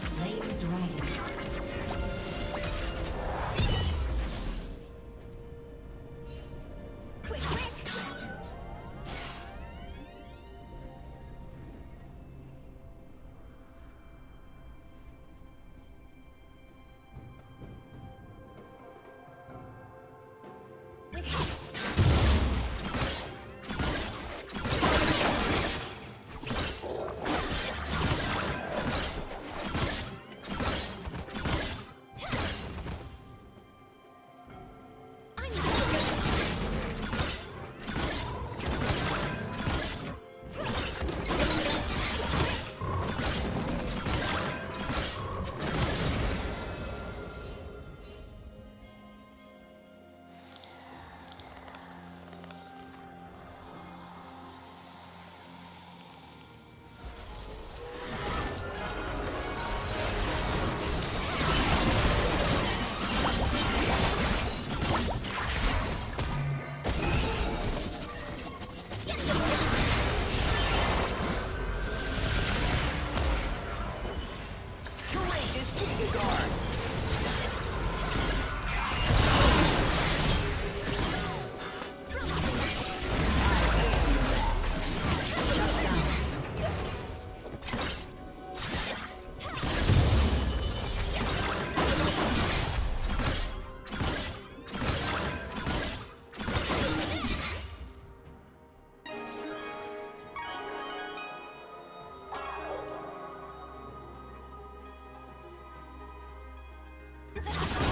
slain the dragon. That is Gigagar. Ha ha ha!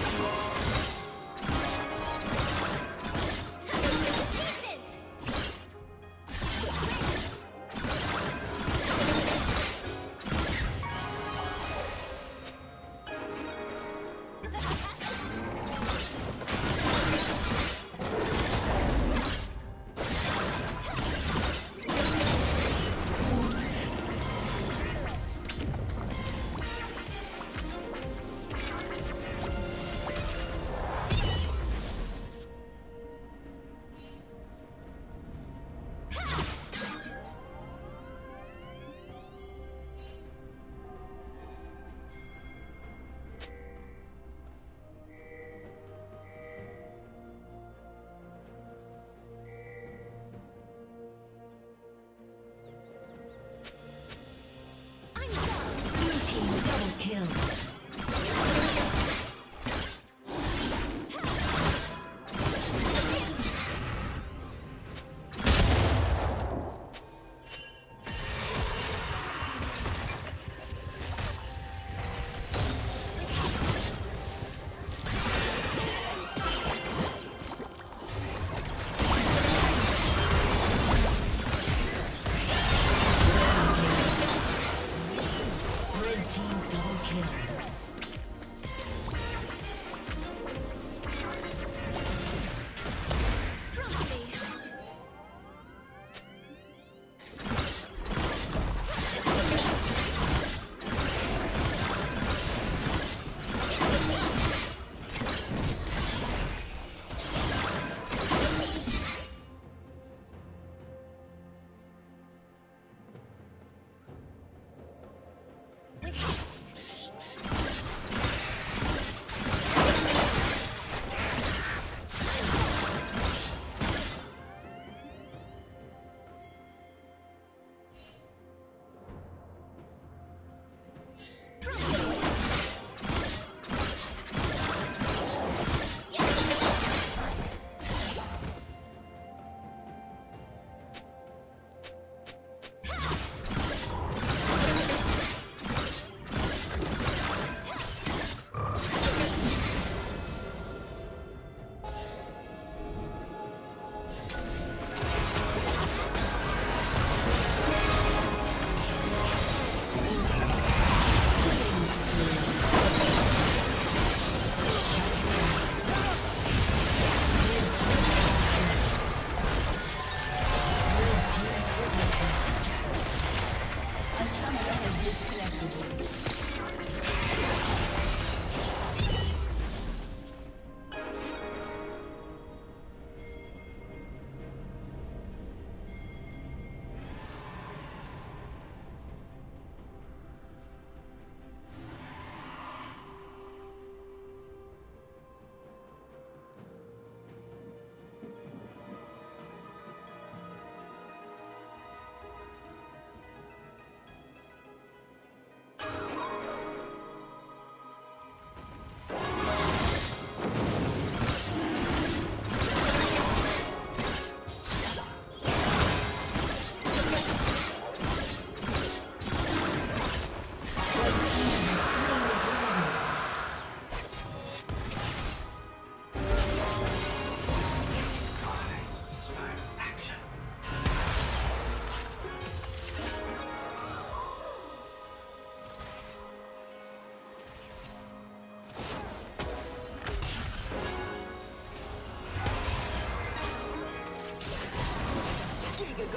Unstoppable.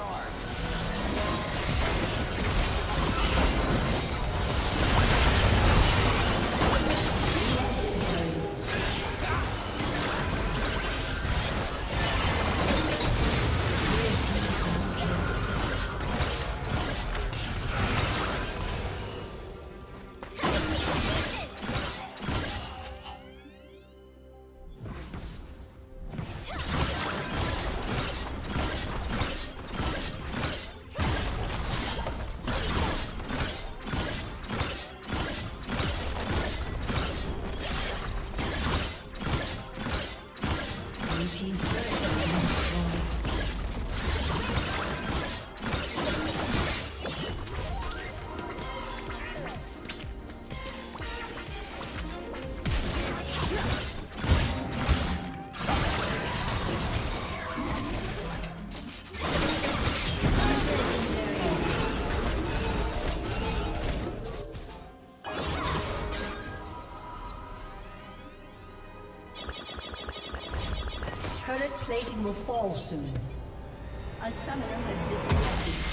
storm. Turret plating will fall soon. A summoner has disconnected.